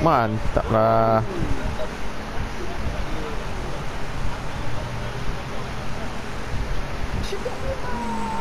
Mantap lah Shit.